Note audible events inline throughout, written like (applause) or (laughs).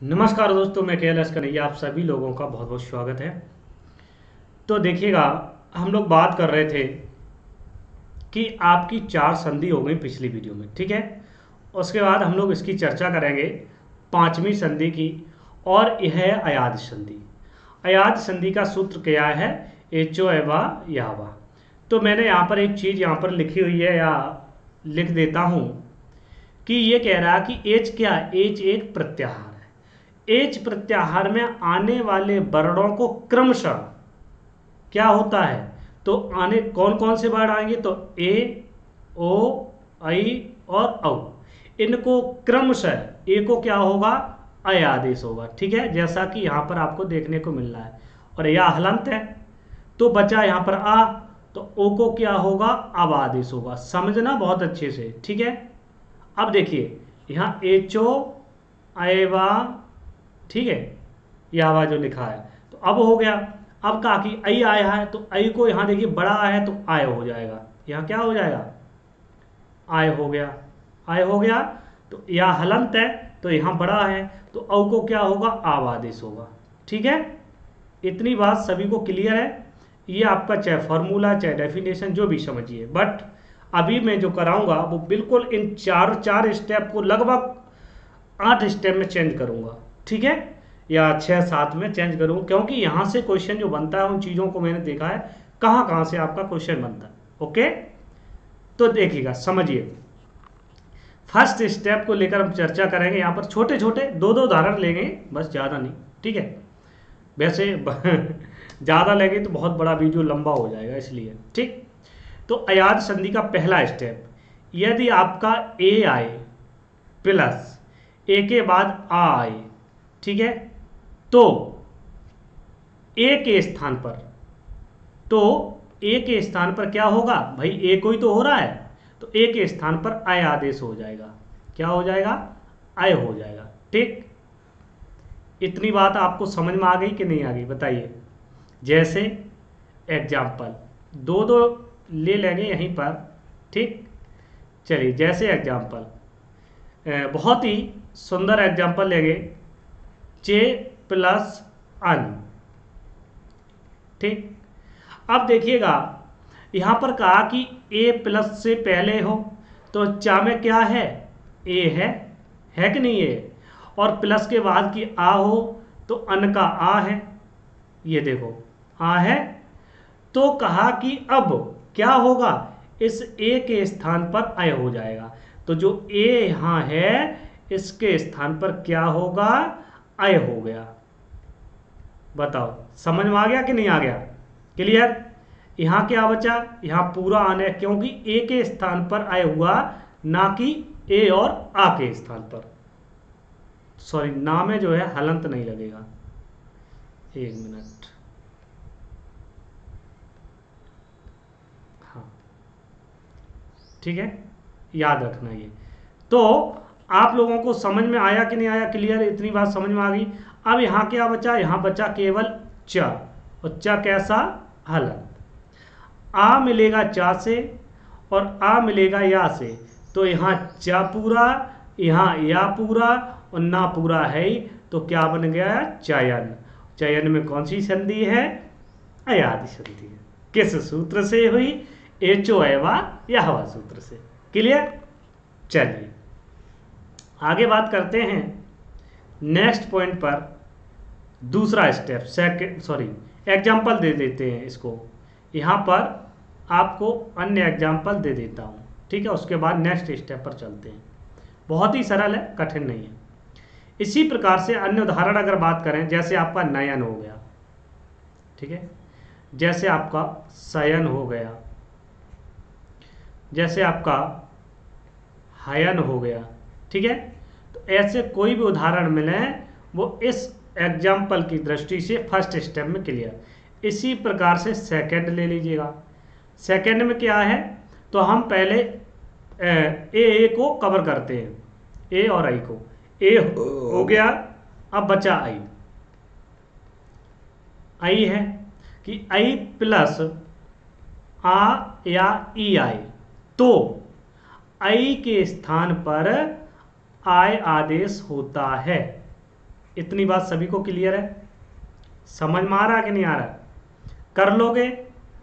नमस्कार दोस्तों, मैं के एस कन्हैया, आप सभी लोगों का बहुत बहुत स्वागत है। तो देखिएगा, हम लोग बात कर रहे थे कि आपकी चार संधि हो गई पिछली वीडियो में, ठीक है? उसके बाद हम लोग इसकी चर्चा करेंगे पांचवी संधि की और यह है अयाद संधि। अयाद संधि का सूत्र क्या है? एचो एवा यावा। तो मैंने यहाँ पर एक चीज़ यहाँ पर लिखी हुई है, या लिख देता हूँ कि ये कह रहा कि एच क्या? एच एक प्रत्याहार एच प्रत्याहार में आने वाले वर्णों को क्रमशः क्या होता है? तो आने कौन कौन से वर्ड आएँगे? तो ए, ओ, आई और औ। इनको क्रमशः ए को क्या होगा? अय आदेश होगा। ठीक है? जैसा कि यहाँ पर आपको देखने को मिल रहा है। और यह हलंत है। तो बचा यहाँ पर आ तो ओ को क्या होगा? अब आदेश होगा। समझना बहुत अच्छे से। ठीक है? अब देखिए, यहाँ एचो अयवा ठीक है? यह हवा जो लिखा है। तो अब हो गया। अब कहा कि आई आया है तो आई को यहाँ देखिए, बड़ा आया है तो आय हो जाएगा। यहाँ क्या हो जाएगा? आय हो गया। आय हो गया तो यह हलंत है तो यहाँ बड़ा है। तो औ को क्या होगा? आवादेश होगा। ठीक है? इतनी बात सभी को क्लियर है। ये आपका चाहे फॉर्मूला चाहे डेफिनेशन जो भी समझिए। बट अभी मैं जो कराऊँगा, वो बिल्कुल इन चार चार स्टेप को लगभग आठ स्टेप में चेंज करूँगा। ठीक है? या छः सात में चेंज करूँ? क्योंकि यहाँ से क्वेश्चन जो बनता है, उन चीज़ों को मैंने देखा है, कहाँ कहाँ से आपका क्वेश्चन बनता है ओके तो देखिएगा, समझिए। फ़र्स्ट स्टेप को लेकर हम चर्चा करेंगे, यहाँ पर छोटे छोटे दो दो उदाहरण लेंगे बस ज़्यादा नहीं, ठीक है? वैसे (laughs) ज़्यादा लेंगे तो बहुत बड़ा वीडियो लंबा हो जाएगा, इसलिए, ठीक? तो अयाद संधि का पहला स्टेप यदि आपका ए आए प्लस ए के बाद आ आए ठीक है? तो ए के स्थान पर तो ए के स्थान पर क्या होगा? भाई ए कोई तो हो रहा है। तो ए के स्थान पर आय आदेश हो जाएगा। क्या हो जाएगा? आय हो जाएगा। ठीक? इतनी बात आपको समझ में आ गई कि नहीं आ गई? बताइए। जैसे एग्ज़ाम्पल दो दो ले लेंगे यहीं पर। ठीक? चलिए, जैसे एग्ज़ाम्पल बहुत ही सुंदर एग्ज़ाम्पल लेंगे। जे प्लस अन ठीक? अब देखिएगा, यहाँ पर कहा कि ए प्लस से पहले हो तो चा में क्या है? ए है। है कि नहीं है और प्लस के बाद की आ हो तो अन का आ है। ये देखो, आ है। तो कहा कि अब क्या होगा? इस ए के स्थान पर अय हो जाएगा। तो जो ए यहाँ है, इसके स्थान पर क्या होगा? अय हो गया। बताओ, समझ में आ गया कि नहीं आ गया? क्लियर यहाँ क्या बचा? यहाँ पूरा आने, क्योंकि ए के स्थान पर अय हुआ, ना कि ए और आ के स्थान पर। सॉरी ना में जो है हलंत नहीं लगेगा। एक मिनट। हाँ। ठीक है? याद रखना ये। तो आप लोगों को समझ में आया कि नहीं आया? क्लियर इतनी बात समझ में आ गई? अब यहाँ क्या बचा? यहाँ बचा केवल च। और च कैसा? हलन आ मिलेगा चा से और आ मिलेगा या से। तो यहाँ चा पूरा, यहाँ या पूरा और ना पूरा है ही। तो क्या बन गया? चयन। चयन में कौन सी संधि है? अयादि संधि है। किस सूत्र से हुई? एचो एवा या हवा सूत्र से। क्लियर चलिए। आगे बात करते हैं। नेक्स्ट पॉइंट पर दूसरा स्टेप सेकेंड सॉरी एग्ज़ाम्पल दे देते हैं इसको। यहाँ पर आपको अन्य एग्ज़ाम्पल दे देता हूँ, ठीक है? उसके बाद नेक्स्ट स्टेप पर चलते हैं। बहुत ही सरल है, कठिन नहीं है। इसी प्रकार से अन्य उदाहरण अगर बात करें, जैसे आपका नयन हो गया, ठीक है? जैसे आपका सयन हो गया, जैसे आपका हयन हो गया, ठीक है? ऐसे कोई भी उदाहरण मिले, वो इस एग्ज़ाम्पल की दृष्टि से फ़र्स्ट स्टेप में क्लियर इसी प्रकार से सेकंड ले लीजिएगा। सेकंड में क्या है? तो हम पहले, ए ए को कवर करते हैं। ए और आई को। ए हो गया, अब बचा आई आई है कि आई प्लस आ या ई आई तो आई के स्थान पर आय आदेश होता है। इतनी बात सभी को क्लियर है? समझ में आ रहा कि नहीं आ रहा कर लोगे?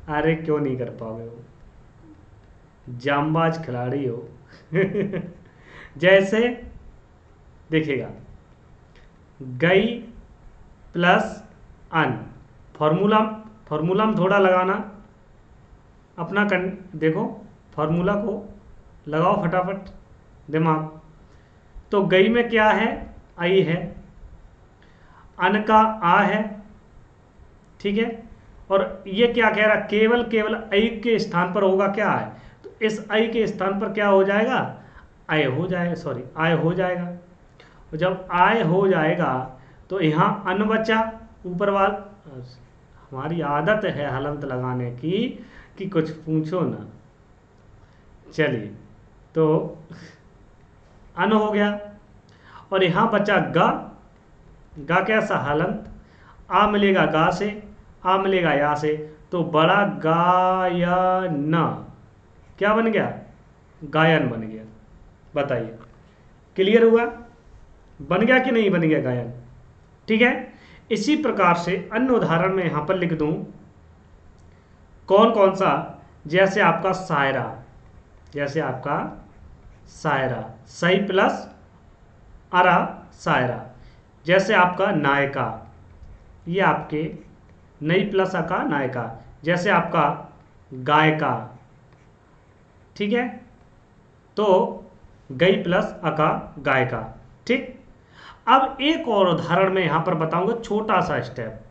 अरे क्यों नहीं कर पाओगे वो? जामबाज खिलाड़ी हो। (laughs) जैसे, देखिएगा, गई प्लस अन। फॉर्मूला फॉर्मूला में थोड़ा लगाना। अपना कर देखो फार्मूला को लगाओ फटाफट, दिमाग। तो गई में क्या है? आई है। अन का आ है। ठीक है? और ये क्या कह रहा? केवल केवल आई के स्थान पर होगा क्या? है तो इस आई के स्थान पर क्या हो जाएगा? आय हो जाएगा सॉरी आय हो जाएगा। और जब आय हो जाएगा तो यहाँ अन बचा, ऊपर वाल, हमारी आदत है हलंत लगाने की, कि कुछ पूछो ना। चलिए तो अन हो गया। और यहाँ बचा गा। गा कैसा हलंत। आ मिलेगा गा से, आ मिलेगा या से। तो बड़ा गायन क्या बन गया? गायन बन गया। बताइए। क्लियर हुआ? बन गया कि नहीं बन गया गायन? ठीक है। इसी प्रकार से अन्य उदाहरण में यहाँ पर लिख दूँ। कौन कौन सा? जैसे आपका सायरा। जैसे आपका सायरा। सही प्लस अरा सायरा। जैसे आपका नायका। ये आपके नई प्लस अका नायका। जैसे आपका गायका। ठीक है? तो गई प्लस अका गायका। ठीक? अब एक और उदाहरण में यहाँ पर बताऊँगा, छोटा सा स्टेप।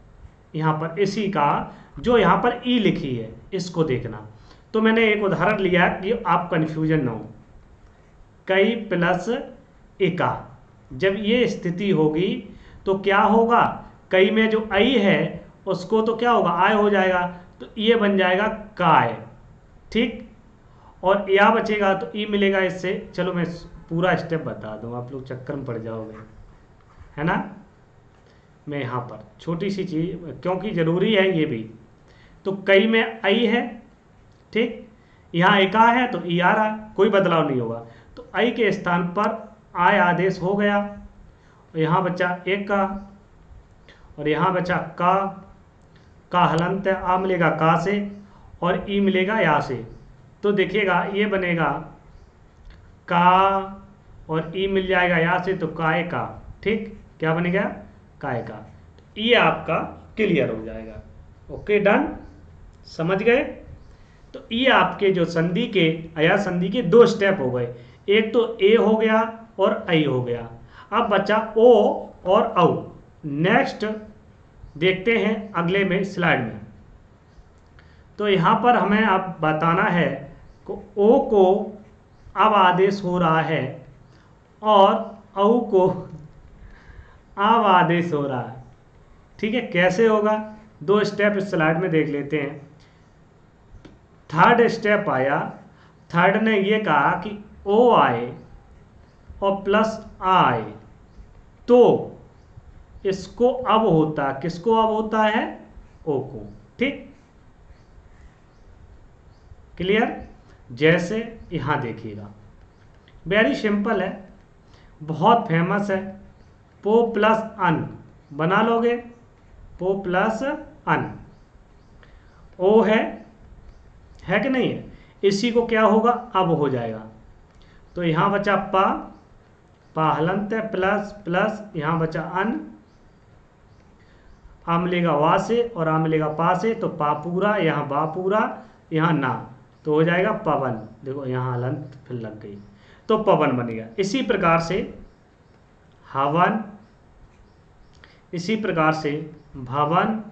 यहाँ पर इसी का, जो यहाँ पर ई लिखी है, इसको देखना। तो मैंने एक उदाहरण लिया कि आप कंफ्यूजन ना हो। कई प्लस एका जब ये स्थिति होगी तो क्या होगा? कई में जो आई है, उसको तो क्या होगा? आय हो जाएगा। तो ये बन जाएगा काय। ठीक? और या बचेगा तो ई मिलेगा इससे। चलो मैं पूरा स्टेप बता दूँ। आप लोग चक्कर में पड़ जाओगे। है ना? मैं यहाँ पर। छोटी सी चीज़, क्योंकि ज़रूरी है ये भी। तो कई में आई है। ठीक? यहाँ एका है तो ई आ रहा। कोई बदलाव नहीं होगा। तो आई के स्थान पर आय आदेश हो गया। और यहाँ बचा एक का, और यहाँ बचा का का हलंत आ मिलेगा का से, और ई मिलेगा या से। तो देखिएगा, ये बनेगा का, और ई मिल जाएगा यहाँ से तो काय का, ठीक? क्या बनेगा काय का। तो ये आपका क्लियर हो जाएगा। Okay, done? समझ गए? तो ये आपके जो संधि के, अया संधि के दो स्टेप हो गए। एक तो ए हो गया और आई हो गया। अब बचा ओ और औ नेक्स्ट देखते हैं अगले में स्लाइड में। तो यहाँ पर हमें अब बताना है को ओ को अब आदेश हो रहा है और औ को अब आदेश हो रहा है। ठीक है, कैसे होगा? दो स्टेप इस स्लाइड में देख लेते हैं। थर्ड स्टेप आया। थर्ड ने ये कहा कि ओ आए और प्लस आए तो इसको अब होता, किसको अब होता है? ओ को, ठीक? क्लियर जैसे यहाँ देखिएगा। वेरी सिंपल है। बहुत फ़ेमस है। पो प्लस अन बना लोगे? पो प्लस अन ओ है? है कि नहीं है? इसी को क्या होगा? अब हो जाएगा। तो यहाँ बचा पा पा हलंत है प्लस प्लस, यहाँ बचा अन। आ मिलेगा वा से और आ मिलेगा पा से तो पा पूरा, यहाँ बा पूरा, यहाँ ना। तो हो जाएगा पवन। देखो, यहाँ हलंत फिर लग गई। तो पवन बनेगा। इसी प्रकार से हवन, इसी प्रकार से भवन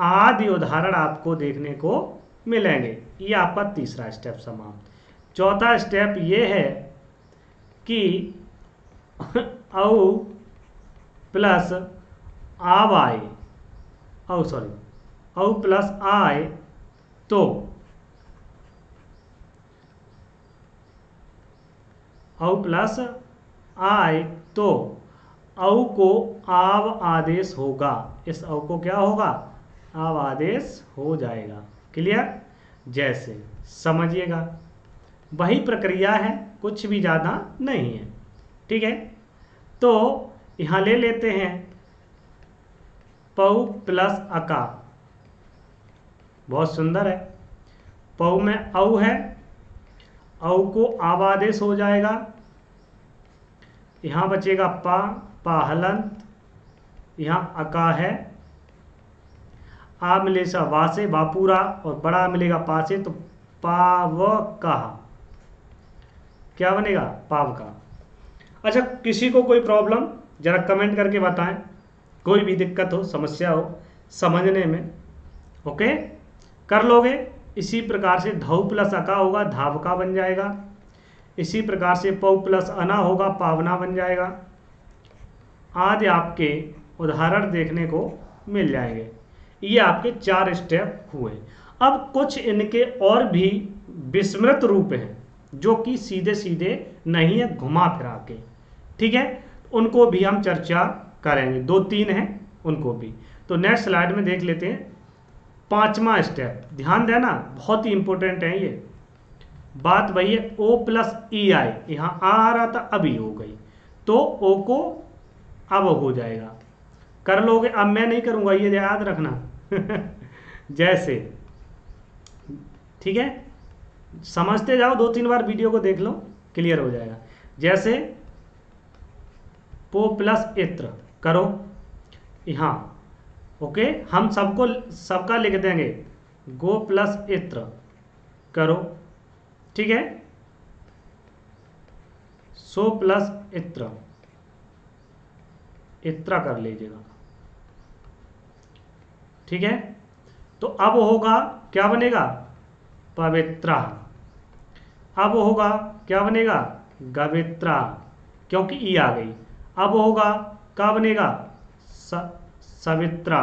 आदि उदाहरण आपको देखने को मिलेंगे। ये आपका तीसरा स्टेप समाप्त। चौथा स्टेप ये है कि औ प्लस आव आए। औ सॉरी औ प्लस आए तो औ प्लस आए तो औ को आव आदेश होगा। इस औ को क्या होगा? आव आदेश हो जाएगा। क्लियर? जैसे, समझिएगा। वही प्रक्रिया है, कुछ भी ज़्यादा नहीं है। ठीक है? तो यहाँ ले लेते हैं। पऊ प्लस अका। बहुत सुंदर है। पऊ में औ है। औ को आवादेश हो जाएगा। यहाँ बचेगा पा पा हलंत यहाँ अका है। आ मिले सा वा से वापूरा और बड़ा मिलेगा पा से तो पाव का क्या बनेगा? पाव का। अच्छा किसी को कोई प्रॉब्लम जरा कमेंट करके बताएँ। कोई भी दिक्कत हो, समस्या हो, समझने में ओके कर लोगे। इसी प्रकार से धौ प्लस अका होगा धावका बन जाएगा। इसी प्रकार से पव प्लस अना होगा, पावना बन जाएगा। आदि आपके उदाहरण देखने को मिल जाएँगे। ये आपके चार स्टेप हुए। अब कुछ इनके और भी विस्मृत रूप हैं। जो कि सीधे सीधे नहीं है, घुमा फिरा के। ठीक है? उनको भी हम चर्चा करेंगे। दो तीन हैं, उनको भी। तो नेक्स्ट स्लाइड में देख लेते हैं। पांचवा स्टेप ध्यान देना, बहुत ही इंपॉर्टेंट है ये। बात वही है ओ प्लस ई आई यहाँ आ आ रहा था, अभी हो गई। तो ओ को अब हो जाएगा। कर लोगे? अब मैं नहीं करूँगा, ये याद रखना। (laughs) जैसे। ठीक है? समझते जाओ, दो तीन बार वीडियो को देख लो, क्लियर हो जाएगा। जैसे, पो प्लस इत्र करो। यहाँ, ओके? हम सबको, सबका लिख देंगे। गो प्लस इत्र करो। ठीक है? सो प्लस इत्र। इत्रा कर लीजिएगा। ठीक है? तो अब होगा, क्या बनेगा? पवित्रा। अब होगा, क्या बनेगा? गवित्रा, क्योंकि ई आ गई। अब होगा क्या बनेगा? सवित्रा।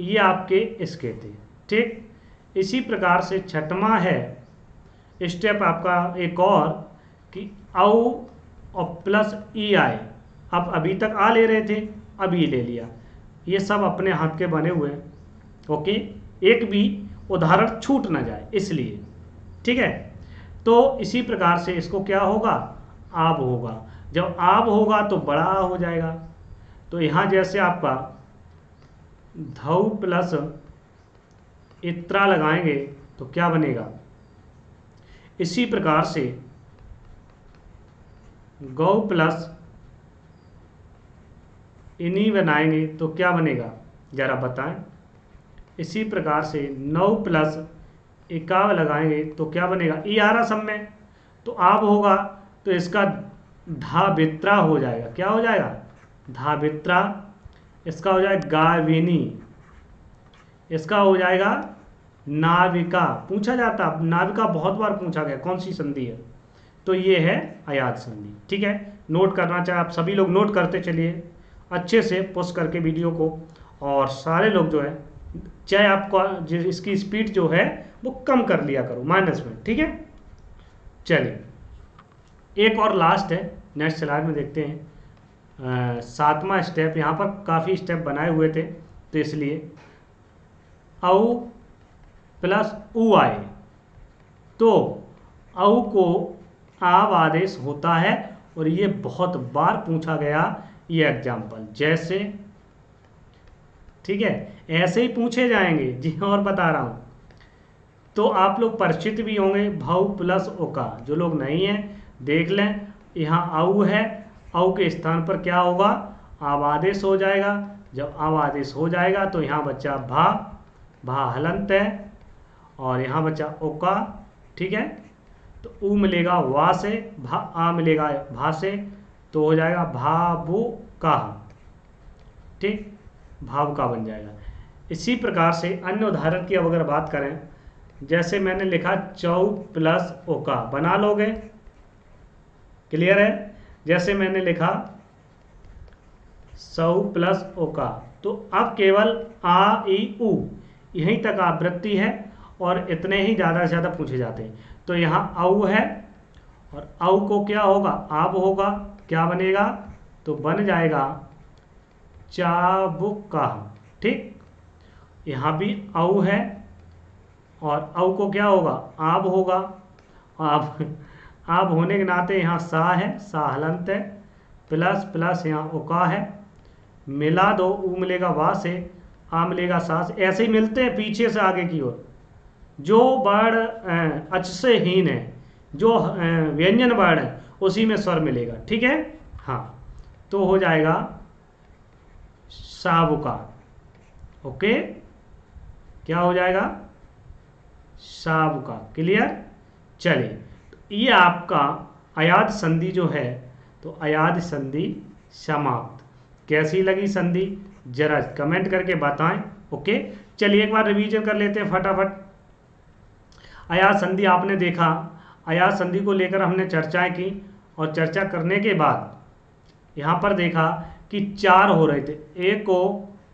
ये आपके इसके थे, ठीक? इसी प्रकार से छठवा है, स्टेप आपका एक और, कि औ प्लस ई आए। आप अभी तक आ ले रहे थे अभी ले लिया। ये सब अपने हाथ के बने हुए हैं, ओके? एक भी उदाहरण छूट ना जाए, इसलिए। ठीक है? तो इसी प्रकार से इसको क्या होगा? आब होगा। जब आब होगा तो बड़ा हो जाएगा। तो यहाँ जैसे आपका धौ प्लस इत्रा लगाएँगे तो क्या बनेगा? इसी प्रकार से गौ प्लस इन्हीं बनाएँगे तो क्या बनेगा? ज़रा बताएँ। इसी प्रकार से नौ प्लस इक्यावन लगाएँगे तो क्या बनेगा? ई आ रहा सब में। तो आब होगा तो इसका धावित्रा हो जाएगा। क्या हो जाएगा? धावित्रा इसका हो जाएगा गाविनी इसका हो जाएगा नाविका। पूछा जाता, नाविका बहुत बार पूछा गया, कौन सी संधि है? तो ये है अयाद संधि, ठीक है? नोट करना चाहे, आप सभी लोग नोट करते चलिए, अच्छे से पोस्ट करके वीडियो को। और सारे लोग जो है, चाहे आपको इसकी स्पीड जो है वो कम कर लिया करो माइनस में ठीक है? चलिए एक और लास्ट है नेक्स्ट स्लाइड में देखते हैं। सातवां स्टेप यहाँ पर काफ़ी स्टेप बनाए हुए थे तो इसलिए। औ प्लस उ आए। तो औ को आव आदेश होता है और ये बहुत बार पूछा गया ये एग्ज़ाम्पल जैसे ठीक है? ऐसे ही पूछे जाएँगे। जी हाँ, और बता रहा हूँ। तो आप लोग परिचित भी होंगे भाव प्लस ओका। जो लोग नहीं हैं, देख लें, यहाँ आऊ है। आऊ के स्थान पर क्या होगा? आवादेश हो जाएगा। जब आवादेश हो जाएगा तो यहाँ बच्चा भा भा हलंत है और यहाँ बच्चा ओका, ठीक है? तो ऊ मिलेगा वा से, भा, आ मिलेगा भा से तो हो जाएगा भावु का। ठीक? भाव का बन जाएगा। इसी प्रकार से अन्य उदाहरण की अब अगर बात करें जैसे मैंने लिखा चौ प्लस ओका, बना लोगे? क्लियर है? जैसे मैंने लिखा सौ प्लस ओका तो अब केवल आ, ई, उ, यहीं तक आवृत्ति है और इतने ही ज़्यादा से ज़्यादा पूछे जाते हैं। तो यहाँ औ है और औ को क्या होगा? आब होगा, क्या बनेगा? तो बन जाएगा चाबुका, ठीक? यहाँ भी औ है और अव को क्या होगा? आब होगा। आब आब होने के नाते यहाँ सा है, सा हलंत है, प्लस प्लस यहाँ उका है। मिला दो, ऊ मिलेगा वा से, आ मिलेगा सा से। ऐसे ही मिलते हैं पीछे से आगे की ओर। जो वर्ण अच से हीन है, जो व्यंजन वर्ण है, उसी में स्वर मिलेगा। ठीक है? हाँ। तो हो जाएगा साबुका ओके? क्या हो जाएगा? साबुका क्लियर चलिए ये आपका अयाद संधि जो है तो अयाद संधि समाप्त। कैसी लगी संधि? जरा कमेंट करके बताएँ ओके चलिए एक बार रिवीजन कर लेते हैं फटाफट। अयाद संधि आपने देखा। अयाद संधि को लेकर हमने चर्चाएँ की और चर्चा करने के बाद यहाँ पर देखा कि चार हो रहे थे। एक को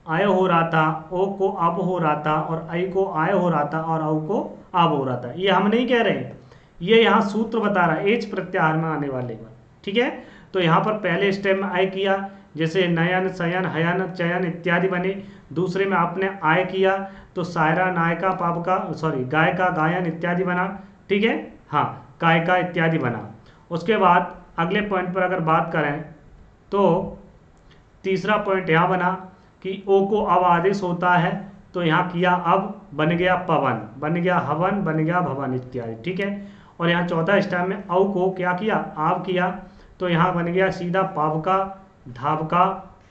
आय हो रहा था, ओ को अब हो रहा था और आई को आय हो रहा था और औ को अब हो रहा था। ये हम नहीं कह रहे ये यहाँ सूत्र बता रहा है एच प्रत्याहार में आने वाले पर ठीक है? तो यहाँ पर पहले स्टेप में आय किया, जैसे नयन सयन हयन, चयन इत्यादि बने। दूसरे में आपने आय किया तो सायरा, नायका, पापका सॉरी गायका, गायन इत्यादि बना। ठीक है? हाँ कायका इत्यादि बना। उसके बाद अगले पॉइंट पर अगर बात करें तो तीसरा पॉइंट यहाँ बना। कि ओ को अब आदेश होता है तो यहाँ किया अब, बन गया पवन, बन गया हवन, बन गया भवन इत्यादि, ठीक है? और यहाँ चौथा स्टेप में औ को क्या किया? आव किया तो यहाँ बन गया सीधा पावका धावका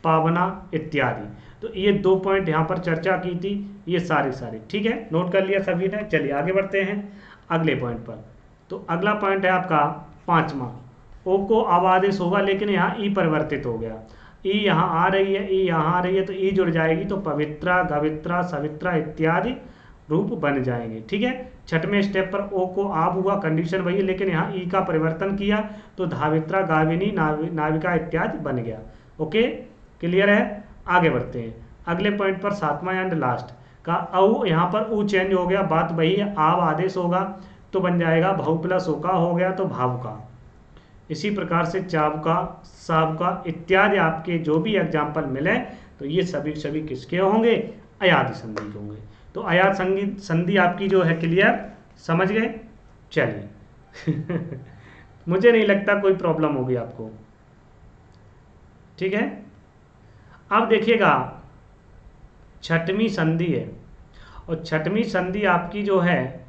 पावना इत्यादि। तो ये दो पॉइंट यहाँ पर चर्चा की थी, ये सारे सारे, ठीक है? नोट कर लिया सभी ने, चलिए आगे बढ़ते हैं अगले पॉइंट पर। तो अगला पॉइंट है आपका पांचवा। ओ को अब आदेश होगा, लेकिन यहाँ ई परिवर्तित हो गया। ई यहाँ आ रही है ई यहाँ आ रही है तो ई जुड़ जाएगी तो पवित्रा गवित्रा सवित्रा इत्यादि रूप बन जाएँगे। ठीक है? छठवें स्टेप पर ओ को आप हुआ कंडीशन वही है लेकिन यहाँ ई का परिवर्तन किया तो धावित्रा गाविनी नावि, नाविका इत्यादि बन गया। ओके? क्लियर है? आगे बढ़ते हैं। अगले पॉइंट पर सातवां एंड लास्ट का औ यहाँ पर ऊ चेंज हो गया बात वही है आव आदेश होगा तो बन जाएगा भाव प्लस ओका हो गया तो भाव का। इसी प्रकार से चावका सावका इत्यादि आपके जो भी एग्ज़ाम्पल मिले तो ये सभी सभी किसके होंगे? अयाद संधि के होंगे। तो अयाद संधि संधि आपकी जो है क्लियर समझ गए? चलिए। (laughs) मुझे नहीं लगता कोई प्रॉब्लम होगी आपको। ठीक है? अब देखिएगा, छठवीं संधि है। और छठवीं संधि आपकी जो है,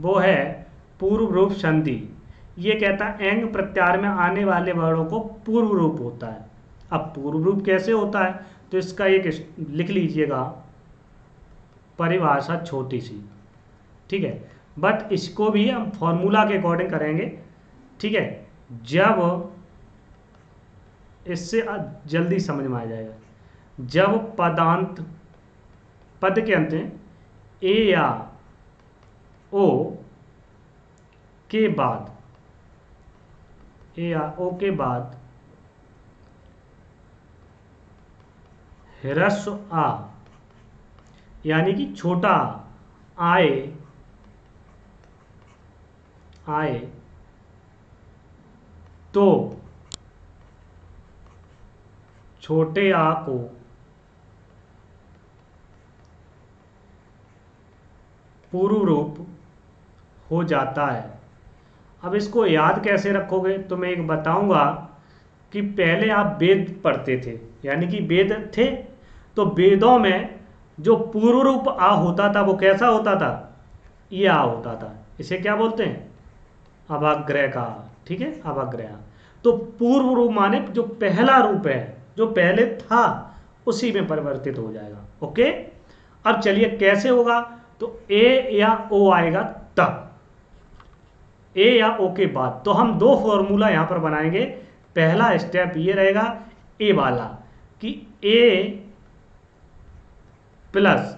वो है पूर्व रूप संधि। ये कहता है, एंग प्रत्यार में आने वाले वर्णों को पूर्व रूप होता है। अब पूर्व रूप कैसे होता है? तो इसका एक लिख लीजिएगा। परिभाषा छोटी सी, ठीक है? बट इसको भी हम फॉर्मूला के अकॉर्डिंग करेंगे, ठीक है? जब इससे जल्दी समझ में आ जाएगा। जब पदांत, पद के अंत में ए या ओ के बाद या ओ के बाद ह्रस्व आ, यानी कि छोटा आए आए तो छोटे आ को पूर्व रूप हो जाता है। अब इसको याद कैसे रखोगे? तो मैं एक बताऊँगा कि पहले आप वेद पढ़ते थे, यानी कि वेद थे तो वेदों में जो पूर्व रूप आ होता था, वो कैसा होता था? ये आ होता था। इसे क्या बोलते हैं? अभाग्रह का, ठीक है? अभाग्रह। तो पूर्व रूप माने जो पहला रूप है, जो पहले था, उसी में परिवर्तित हो जाएगा। ओके? अब चलिए, कैसे होगा? तो ए या ओ आएगा तब। ए या ओ के बाद। तो हम दो फॉर्मूला यहाँ पर बनाएँगे। पहला स्टेप ये रहेगा ए वाला कि ए प्लस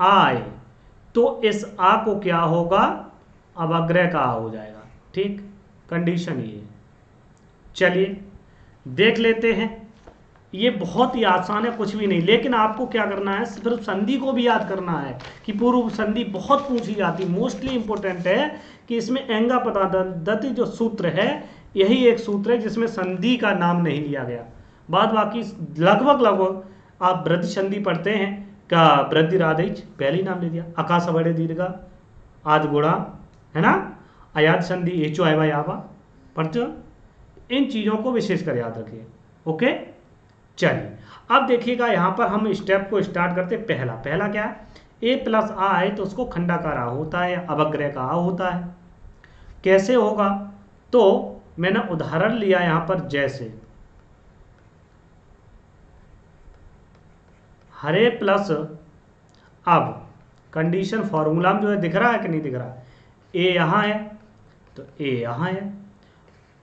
आए तो इस आ को क्या होगा? अब अग्रह का आ हो जाएगा। ठीक? कंडीशन ये। चलिए, देख लेते हैं। ये बहुत ही आसान है, कुछ भी नहीं। लेकिन आपको क्या करना है, सिर्फ़ संधि को भी याद करना है कि पूर्व संधि बहुत पूछी जाती मोस्टली इंपॉर्टेंट है कि इसमें एँगा पदादति जो सूत्र है, यही एक सूत्र है जिसमें संधि का नाम नहीं लिया गया। बाद बाकी लगभग लगभग आप वृद्धि संधि पढ़ते हैं। का वृद्धि राधिज, पहले नाम ले दिया आकाश बड़े दीर्घा, आद गुड़ा है ना? अयाद संधि, एचो आवा यावा पढ़ते हो? इन चीज़ों को विशेष कर याद रखिए। ओके? चलिए, अब देखिएगा यहाँ पर हम स्टेप को स्टार्ट करते पहला पहला क्या है? ए प्लस आ है तो उसको खंडाकार आ होता है, अवग्रह का आ होता है। कैसे होगा? तो मैंने उदाहरण लिया यहाँ पर जैसे। हरे प्लस अब कंडीशन फॉर्मूला में जो है दिख रहा है कि नहीं दिख रहा? ए यहाँ है तो ए यहाँ है,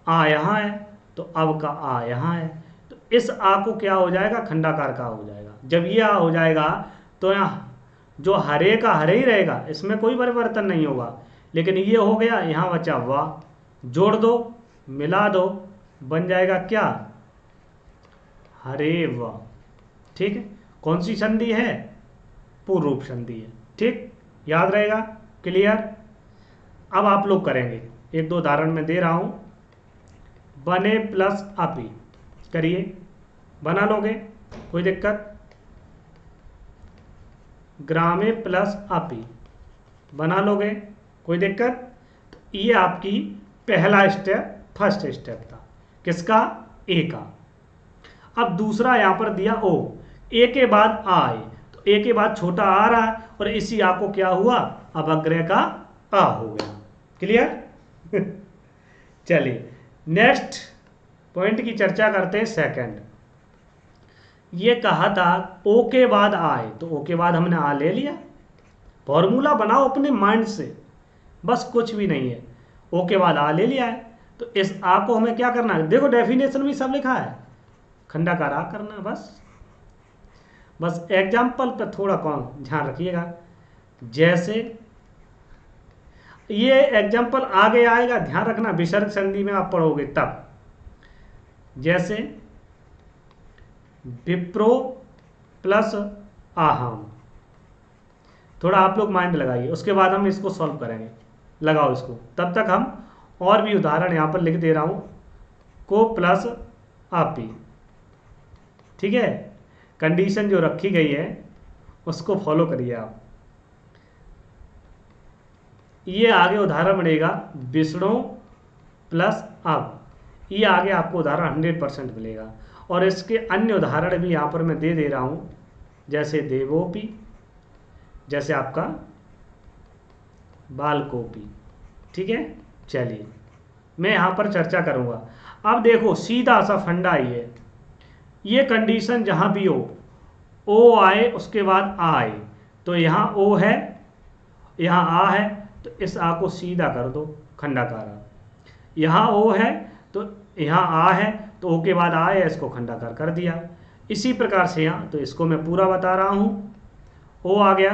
आ यहाँ है तो अब का आ यहाँ है। इस आ को क्या हो जाएगा? खंडाकार का हो जाएगा। जब ये आ हो जाएगा तो यहाँ जो हरे का हरे ही रहेगा, इसमें कोई परिवर्तन नहीं होगा। लेकिन ये हो गया, यहाँ बचा वाह जोड़ दो, मिला दो, बन जाएगा क्या? हरे वाह ठीक है? कौन सी संधि है? पूर्व रूप संधि है। ठीक? याद रहेगा? क्लियर? अब आप लोग करेंगे। एक दो उदाहरण में दे रहा हूँ। बने प्लस अपी। करिए। बना लोगे, कोई दिक्कत? ग्रामे प्लस आपी। बना लोगे, कोई दिक्कत? तो ये आपकी पहला स्टेप, फ़र्स्ट स्टेप था। किसका? ए का। अब दूसरा यहाँ पर दिया ओ। ए के बाद आ आए। तो ए के बाद छोटा आ रहा है और इसी आ को क्या हुआ? अब अग्रह का आ हो गया। क्लियर (laughs) चलिए नेक्स्ट पॉइंट की चर्चा करते हैं सेकंड ये कहा था, ओ के बाद आए। तो ओ के बाद हमने आ ले लिया। फॉर्मूला बनाओ अपने माइंड से। बस कुछ भी नहीं है। ओ के बाद आ ले लिया है। तो इस आ को हमें क्या करना है? देखो डेफिनेशन भी सब लिखा है। खंडाकार आ करना है बस। बस एग्ज़ाम्पल पर थोड़ा कौन ध्यान रखिएगा। जैसे ये एग्ज़ाम्पल आगे आएगा, ध्यान रखना, विसर्ग संधि में आप पढ़ोगे तब। जैसे विप्रो प्लस आहम। थोड़ा आप लोग माइंड लगाइए, उसके बाद हम इसको सॉल्व करेंगे। लगाओ इसको। तब तक हम और भी उदाहरण यहाँ पर लिख दे रहा हूँ, को प्लस आपी। ठीक है? कंडीशन जो रखी गई है, उसको फॉलो करिए आप। ये आगे उदाहरण बनेगा विष्णु प्लस अब। ये आगे आपको उदाहरण हंड्रेड परसेंट मिलेगा। और इसके अन्य उदाहरण भी यहाँ पर मैं दे दे रहा हूँ। जैसे देवोपी, जैसे आपका बालकोपी। ठीक है? चलिए, मैं यहाँ पर चर्चा करूँगा। अब देखो, सीधा सा फंडा ही है ये कंडीशन जहाँ भी हो, ओ आए, उसके बाद आ आए। तो यहाँ ओ है, यहाँ आ है तो इस आ को सीधा कर दो, खंडाकारा। यहाँ ओ है तो यहाँ आ है तो ओ के बाद आ है इसको खंडाकार कर दिया। इसी प्रकार से यहाँ तो इसको मैं पूरा बता रहा हूँ। ओ आ गया,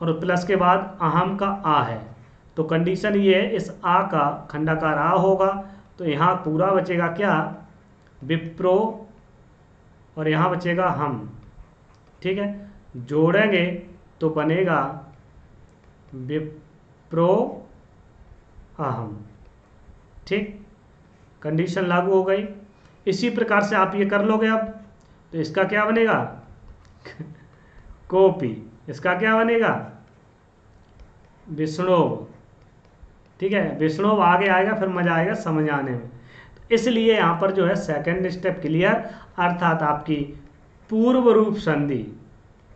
और प्लस के बाद अहम का आ है। तो कंडीशन ये है, इस आ का खंडाकार आ होगा। तो यहाँ पूरा बचेगा क्या? विप्रो, और यहाँ बचेगा हम। ठीक है? जोड़ेंगे तो बनेगा विप्रो अहम। ठीक? कंडीशन लागू हो गई। इसी प्रकार से आप ये कर लोगे अब। तो इसका क्या बनेगा? (laughs) कॉपी। इसका क्या बनेगा? विष्णुव। ठीक है, विष्णुव आगे आएगा, फिर मज़ा आएगा समझ आने में। तो इसलिए यहाँ पर जो है सेकंड स्टेप क्लियर अर्थात आपकी पूर्व रूप संधि,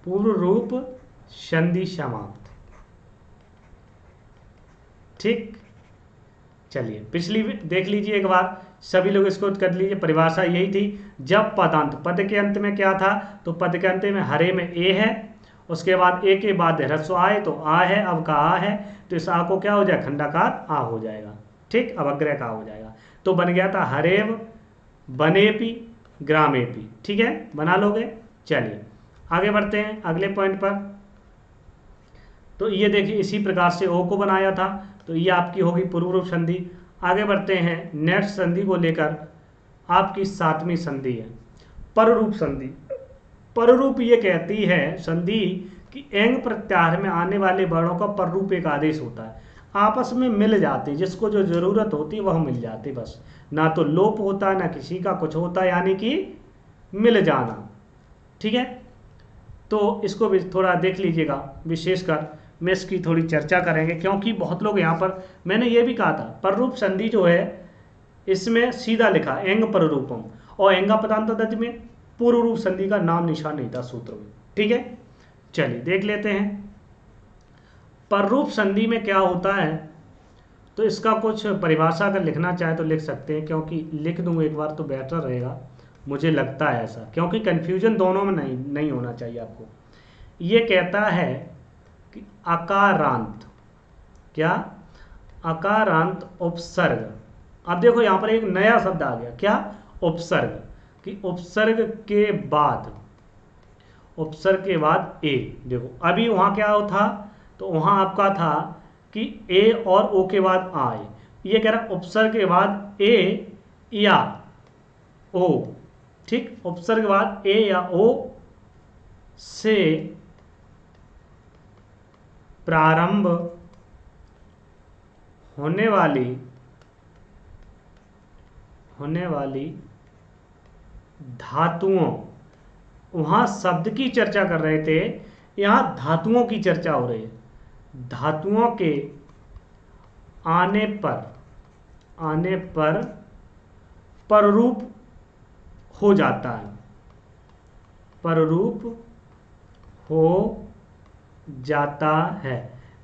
पूर्व रूप संधि समाप्त। ठीक? चलिए, पिछली देख लीजिए एक बार, सभी लोग इसको कर लीजिए, परिभाषा यही थी, जब पदांत, पद के अंत में क्या था? तो पद के अंत में हरे में ए है, उसके बाद ए के बाद ह्रस्व आए तो आ है, अब का आ है तो इस आ को क्या हो जाए खंडाकार आ हो जाएगा। ठीक? अवग्रह का हो जाएगा। तो बन गया था हरेव, बनेपी, ग्रामेपी। ठीक है? बना लोगे? चलिए, आगे बढ़ते हैं, अगले पॉइंट पर। तो ये देखिए, इसी प्रकार से ओ को बनाया था। तो ये आपकी होगी पूर्व रूप संधि। आगे बढ़ते हैं, नेक्स्ट संधि को लेकर आपकी सातवीं संधि है, पररूप संधि। पररूप ये कहती है, संधि, कि एंग प्रत्याहार में आने वाले वर्णों का पररूप एक आदेश होता है। आपस में मिल जाते, जिसको जो ज़रूरत होती वह मिल जाती बस। ना तो लोप होता, ना किसी का कुछ होता, यानी कि मिल जाना। ठीक है? तो इसको भी थोड़ा देख लीजिएगा, विशेषकर में इसकी थोड़ी चर्चा करेंगे, क्योंकि बहुत लोग यहाँ पर, मैंने ये भी कहा था, पररूप संधि जो है, इसमें सीधा लिखा, एंग पररूपम। और एँगा पदांत दज में, पूर्व रूप संधि का नाम निशान नहीं था सूत्र में। ठीक है? चलिए, देख लेते हैं। पर रूप संधि में क्या होता है तो इसका कुछ परिभाषा अगर लिखना चाहे तो लिख सकते हैं, क्योंकि लिख दूँ एक बार तो बेहतर रहेगा, मुझे लगता है ऐसा, क्योंकि कन्फ्यूज़न दोनों में नहीं नहीं होना चाहिए आपको। ये कहता है अकारांत क्या? अकारांत उपसर्ग। अब देखो यहाँ पर एक नया शब्द आ गया। क्या? उपसर्ग। कि उपसर्ग के बाद। उपसर्ग के बाद ए देखो, अभी वहाँ क्या था? तो वहाँ आपका था कि ए और ओ के बाद आए। ये कह रहा उपसर्ग के बाद ए या ओ ठीक? उपसर्ग के बाद ए या ओ से प्रारंभ होने वाली होने वाली धातुओं। वहाँ शब्द की चर्चा कर रहे थे, यहाँ धातुओं की चर्चा हो रही है। धातुओं के आने पर आने पर पररूप हो जाता है। पररूप हो जाता है।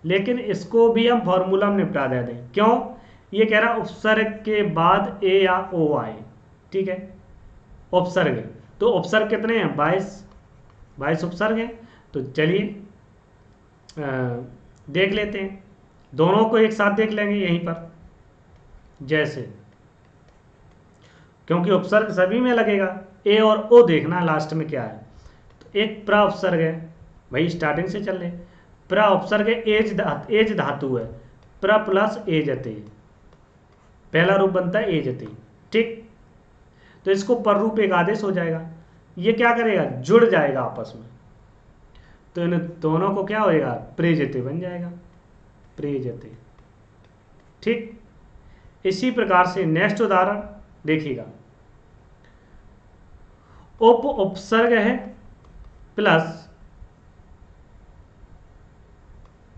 लेकिन इसको भी हम फॉर्मूला में निपटा दे दें। क्यों? ये कह रहा उपसर्ग के बाद ए या ओ आए। ठीक है? उपसर्ग। तो उपसर्ग कितने हैं? बाईस। बाईस उपसर्ग हैं। तो चलिए देख लेते हैं। दोनों को एक साथ देख लेंगे यहीं पर। जैसे, क्योंकि उपसर्ग सभी में लगेगा। ए और ओ देखना लास्ट में क्या है। तो एक प्रा उपसर्ग है। भाई स्टार्टिंग से चल रहे प्रा उपसर्ग एज धातु एज धातु है। प्र प्लस एजते पहला रूप बनता है एज एजते ठीक? तो इसको पर रूप एक आदेश हो जाएगा। ये क्या करेगा? जुड़ जाएगा आपस में। तो इन दोनों को क्या होएगा? प्रेजते बन जाएगा। प्रेजते। ठीक? इसी प्रकार से नेक्स्ट उदाहरण देखिएगा। उप उपसर्ग है प्लस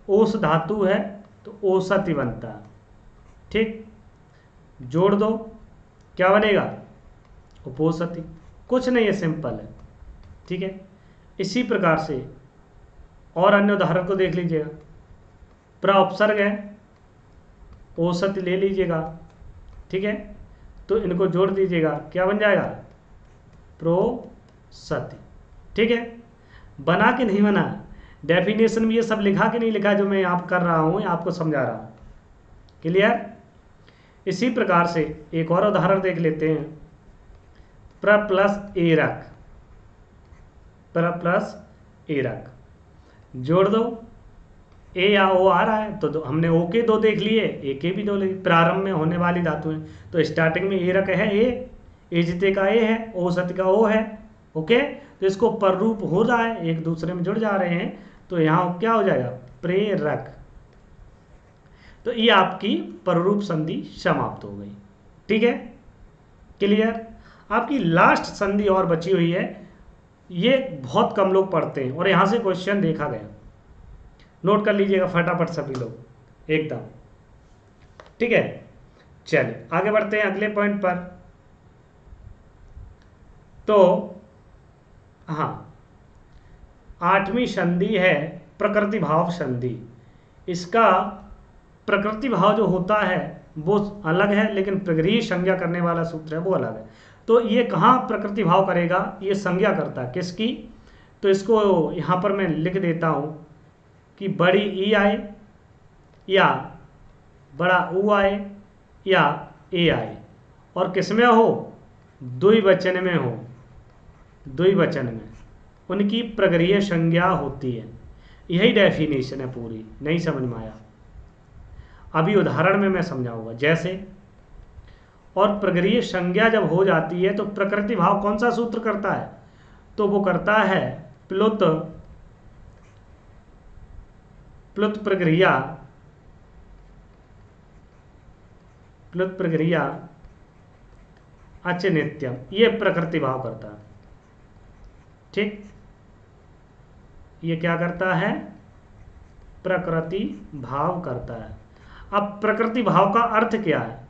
ओस धातु है तो औसत ही बनता ठीक? जोड़ दो, क्या बनेगा? उपोसति। कुछ नहीं है सिंपल है। ठीक है? इसी प्रकार से और अन्य उदाहरण को देख लीजिएगा। प्रपसर्ग है औसत ले लीजिएगा। ठीक है? तो इनको जोड़ दीजिएगा, क्या बन जाएगा? प्रो सत्य ठीक है? बना के नहीं बना? डेफिनेशन में ये सब लिखा कि नहीं लिखा जो मैं आप कर रहा हूँ आपको समझा रहा हूँ। क्लियर इसी प्रकार से एक और उदाहरण देख लेते हैं। प्र प्लस एरक। प्र प्लस एरक। जोड़ दो। ए या ओ आ रहा है तो हमने ओ के दो देख लिए, ए के भी दो ले प्रारंभ में होने वाली धातु है। तो स्टार्टिंग में ए रख है ए एजते का ए है, ओ सत्य का ओ है। ओके? तो इसको पर रूप हो रहा है एक दूसरे में जुड़ जा रहे हैं तो यहाँ क्या हो जाएगा? प्रेरक। तो ये आपकी पररूप संधि समाप्त हो गई। ठीक है? क्लियर आपकी लास्ट संधि और बची हुई है। ये बहुत कम लोग पढ़ते हैं, और यहाँ से क्वेश्चन देखा गया। नोट कर लीजिएगा फटाफट सभी लोग। एकदम। ठीक है? चलिए, आगे बढ़ते हैं अगले पॉइंट पर। तो हाँ आठवीं संधि है प्रकृति भाव संधि। इसका प्रकृति भाव जो होता है, वो अलग है, लेकिन प्रगृह संज्ञा करने वाला सूत्र है, वो अलग है। तो ये कहाँ प्रकृति भाव करेगा? ये संज्ञा करता है। किसकी? तो इसको यहाँ पर मैं लिख देता हूँ कि बड़ी ई आए या बड़ा ऊ आए या ए आए। और किसमें हो? दुई वचन में हो। दुई वचन में। उनकी प्रक्रिया संज्ञा होती है। यही डेफिनेशन है पूरी। नहीं समझ में आया? अभी उदाहरण में मैं समझाऊँगा। जैसे, और प्रगरीय संज्ञा जब हो जाती है तो प्रकृति भाव कौन सा सूत्र करता है? तो वो करता है प्लुत प्लुत प्रक्रिया प्लुत प्रक्रिया अच्छे नित्यम ये प्रकृति भाव करता है। ठीक? ये क्या करता है? प्रकृति भाव करता है। अब प्रकृति भाव का अर्थ क्या है?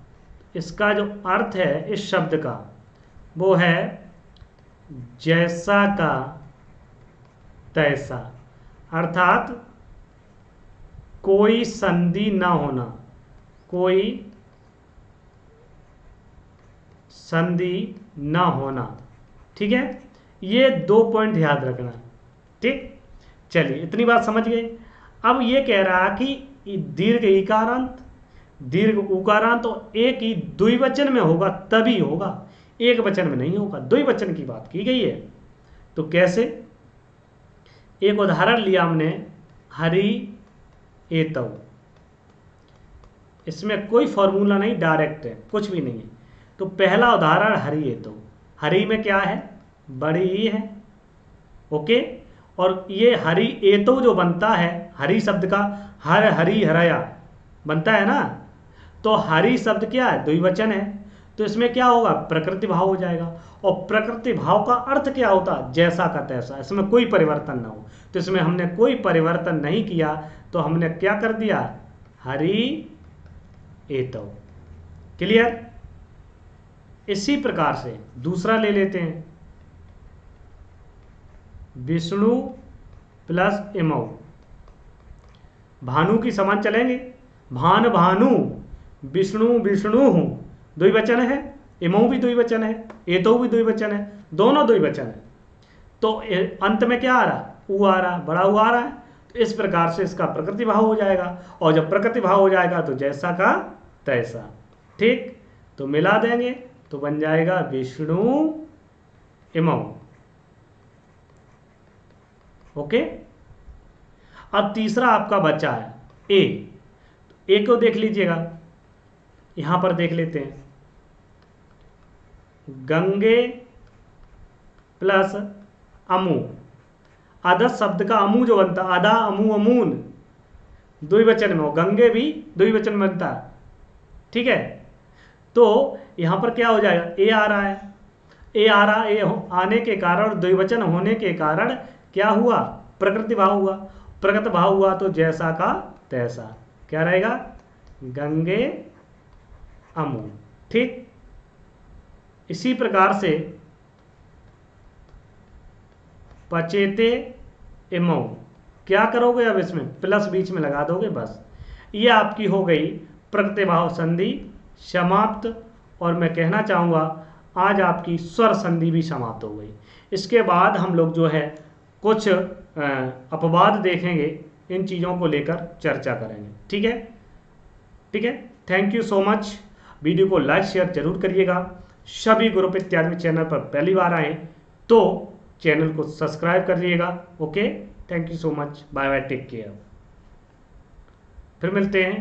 इसका जो अर्थ है, इस शब्द का, वो है जैसा का तैसा। अर्थात कोई संधि ना होना, कोई संधि ना होना, ठीक है? ये दो पॉइंट याद रखना। ठीक? चलिए, इतनी बात समझ गए। अब ये कह रहा कि दीर्घ इकारांत दीर्घ उकारांत तो एक ही द्विवचन में होगा, तभी होगा। एक वचन में नहीं होगा, द्विवचन की बात की गई है। तो कैसे? एक उदाहरण लिया हमने, हरी एतव इसमें कोई फॉर्मूला नहीं, डायरेक्ट है, कुछ भी नहीं है। तो पहला उदाहरण हरी एतव हरी में क्या है? बड़ी ही है। ओके? और ये हरी एतो जो बनता है, हरी शब्द का हर हरी हरया, बनता है ना? तो हरी शब्द क्या है? द्विवचन है। तो इसमें क्या होगा? प्रकृति भाव हो जाएगा। और प्रकृति भाव का अर्थ क्या होता? जैसा का तैसा। इसमें कोई परिवर्तन ना हो। तो इसमें हमने कोई परिवर्तन नहीं किया तो हमने क्या कर दिया? हरी एतो। क्लियर? इसी प्रकार से दूसरा ले लेते हैं। विष्णु प्लस इमऊ भानु की समान चलेंगे। भान भानु, विष्णु विष्णु हूँ। वचन है। इमऊ भी द्विवचन है एतो भी द्विवचन है दोनों द्विवचन है तो अंत में क्या आ रहा ऊ आ रहा बड़ा ऊ आ रहा है। तो इस प्रकार से इसका प्रकृति भाव हो जाएगा। और जब प्रकृति भाव हो जाएगा तो जैसा का तैसा। ठीक? तो मिला देंगे। तो बन जाएगा विष्णु इमऊ ओके? अब तीसरा आपका बच्चा है ए ए को देख लीजिएगा। यहाँ पर देख लेते हैं। गंगे प्लस अमू। आधा शब्द का अमू जो बनता, आधा अमू अमून। द्विवचन में हो। गंगे भी द्विवचन में बनता है। ठीक है? तो यहाँ पर क्या हो जाएगा? ए आ रहा है। ए आ रहा ए आने के कारण द्विवचन होने के कारण क्या हुआ? प्रकृति भाव हुआ। प्रकृति भाव हुआ तो जैसा का तैसा। क्या रहेगा? गंगे अमू। ठीक? इसी प्रकार से पचेते इमो। क्या करोगे अब इसमें? प्लस बीच में लगा दोगे, बस। ये आपकी हो गई प्रकृतिभाव संधि समाप्त। और मैं कहना चाहूँगा, आज आपकी स्वर संधि भी समाप्त हो गई। इसके बाद हम लोग जो है कुछ अपवाद देखेंगे, इन चीज़ों को लेकर चर्चा करेंगे। ठीक है? ठीक है? Thank you so much video को लाइक शेयर ज़रूर करिएगा। सभी ग्रुप इत्यादि चैनल पर पहली बार आए तो चैनल को सब्सक्राइब कर लीजिएगा okay? Thank you so much bye bye take care फिर मिलते हैं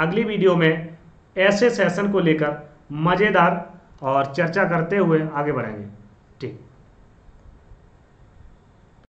अगली वीडियो में ऐसे सेशन को लेकर मज़ेदार और चर्चा करते हुए आगे बढ़ेंगे। ठीक।